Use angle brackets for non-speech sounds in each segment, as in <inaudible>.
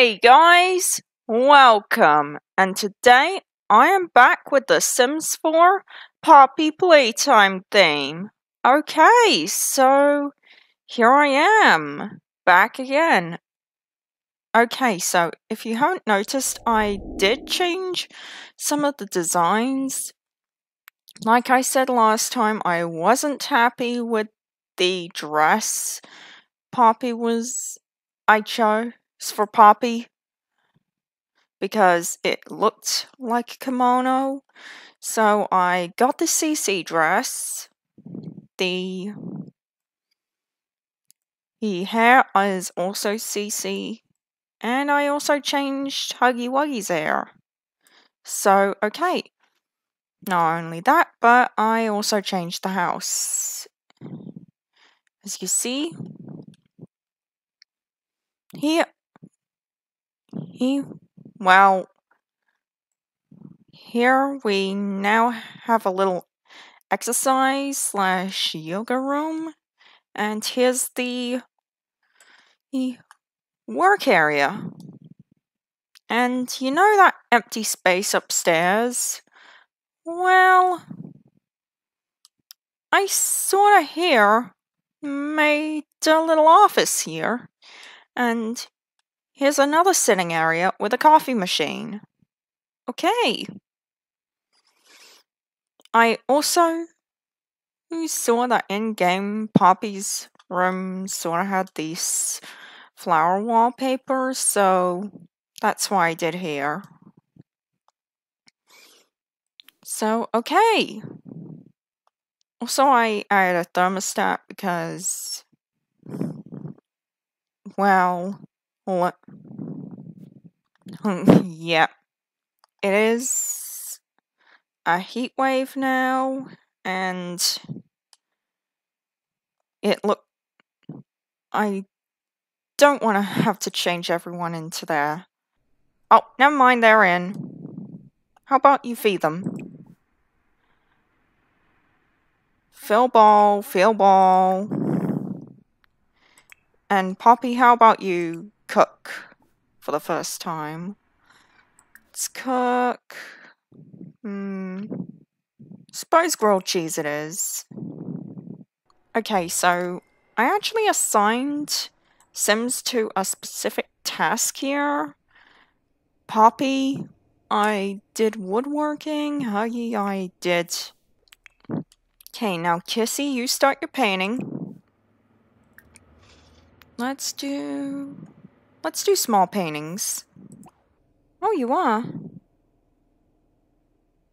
Hey guys, welcome. And today I am back with the Sims 4 Poppy Playtime theme. Okay, so here I am, back again. Okay, so if you haven't noticed, I did change some of the designs. Like I said last time, I wasn't happy with the dress Poppy was I chose for Poppy because it looked like a kimono. So I got the CC dress. The the hair is also CC. And I also changed Huggy Wuggy's hair. So, okay. Not only that, but I also changed the house. As you see, he well here we now have a little exercise slash yoga room and here's the the work area. And you know that empty space upstairs? Well i sort of here made a little office here and here's another sitting area with a coffee machine. Okay. I also saw that in-game Poppy's room sort of had these flower wallpapers, so that's why I did here. So, okay. Also, I added a thermostat because well, what? <laughs> yep. It is a heat wave now, and it look. I don't want to have to change everyone into there. Oh, never mind, they're in. How about you feed them? Fill ball, fill ball. And Poppy, how about you cook for the first time? Let's cook. Hmm. Suppose grilled cheese it is. Okay, so I actually assigned Sims to a specific task here. Poppy, I did woodworking. Huggy, I did. Okay, now Kissy, you start your painting. Let's do... Let's do small paintings. Oh, you are?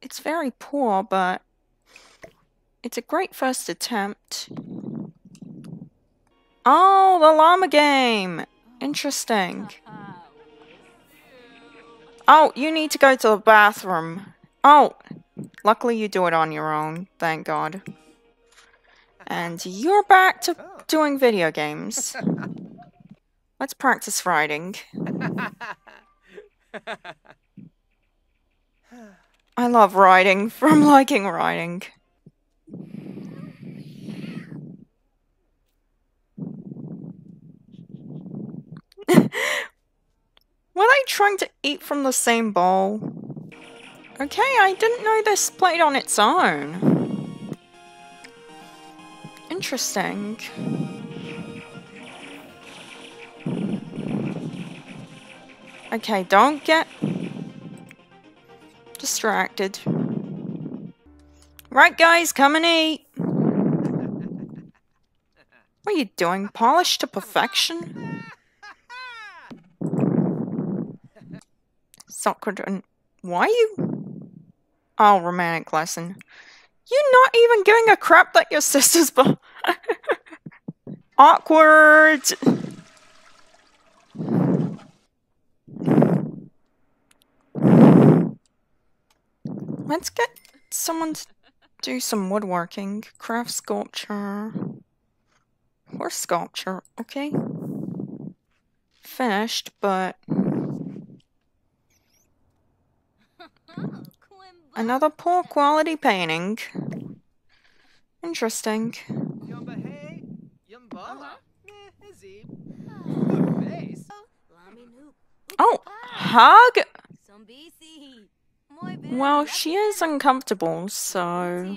It's very poor, but... It's a great first attempt. Oh, the llama game! Interesting. Oh, you need to go to the bathroom. Oh, luckily you do it on your own, thank God. And you're back to doing video games. <laughs> Let's practice writing. I love writing <laughs> from liking writing. <laughs> Were they trying to eat from the same bowl? Okay, I didn't know this played on its own. Interesting. Okay, don't get distracted. Right, guys, come and eat. What are you doing? Polish to perfection? Soccer, why you? Oh, romantic lesson. You're not even giving a crap that your sister's <laughs> Awkward! Let's get someone to do some woodworking, craft sculpture, horse sculpture, okay? Finished, but... <laughs> Another poor quality painting. Interesting. Oh, hug? Well, she is uncomfortable, so.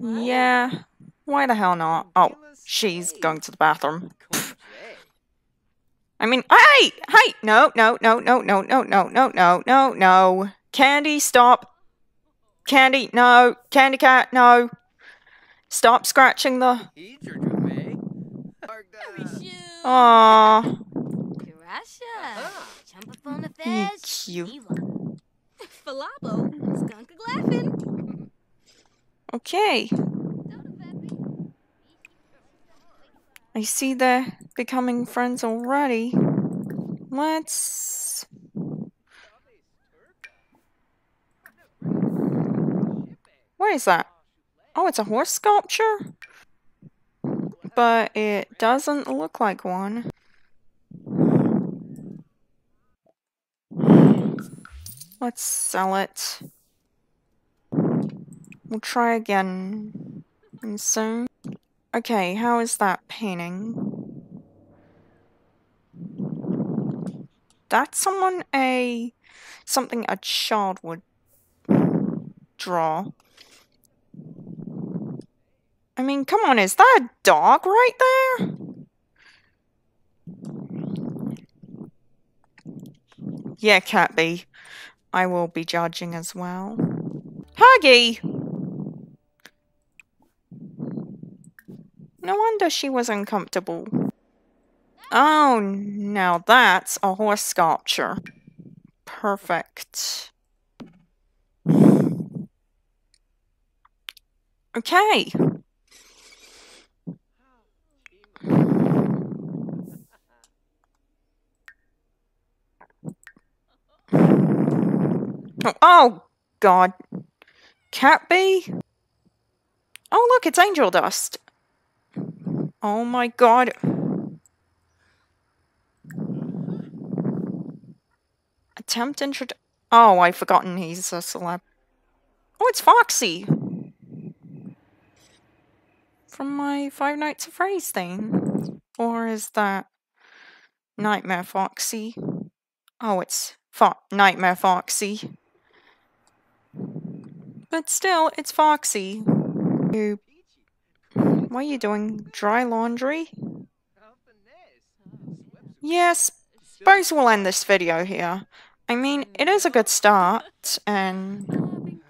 Yeah, why the hell not? Oh, she's going to the bathroom. I mean, hey, hey, no, no, no, no, no, no, no, no, no, no, no. Candy, stop. Candy, no. Candy cat, no. Stop scratching the. Aww. Cute. Okay. I see they're becoming friends already. Let's... What is that? Oh, it's a horse sculpture? But it doesn't look like one. Let's sell it. We'll try again And soon. Okay, how is that painting? That's someone a something a child would draw. I mean, come on, is that a dog right there? Yeah, Catbee. I will be judging as well. Huggy! No wonder she was uncomfortable. Oh, now that's a horse sculpture. Perfect. Okay. Oh, God. Catbee? Oh, look, it's angel dust. Oh my god. Attempt intro. Oh, I've forgotten he's a celeb. Oh, it's Foxy! From my Five Nights at Freddy's thing. Or is that Nightmare Foxy? Oh, it's Fo Nightmare Foxy. But still, it's Foxy. You what are you doing? Dry laundry? Yes, suppose we'll end this video here. I mean, it is a good start, and...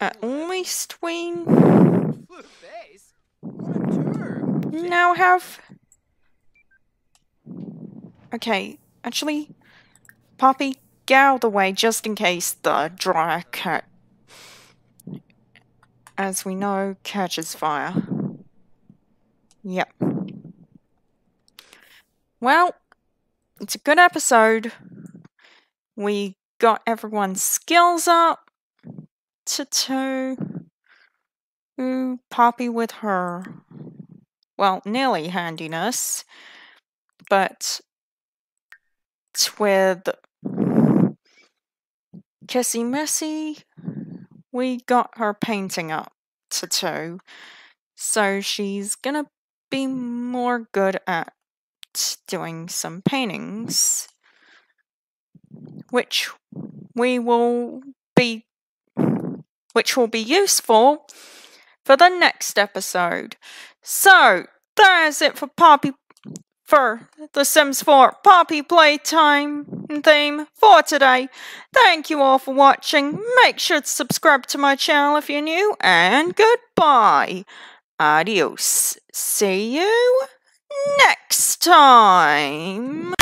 At least we... Now have... Okay, actually, Poppy, get out of the way just in case the dryer cat as we know, catches fire. Yep. Well, it's a good episode. We got everyone's skills up to two. Ooh, Poppy with her, well, nearly handiness, but with Kissy Missy, we got her painting up to two, so she's gonna be more good at doing some paintings, which we will be, which will be useful for the next episode. So, that is it for Poppy for The Sims 4 Poppy Playtime theme for today. Thank you all for watching. Make sure to subscribe to my channel if you're new, and goodbye. Adios. See you next time.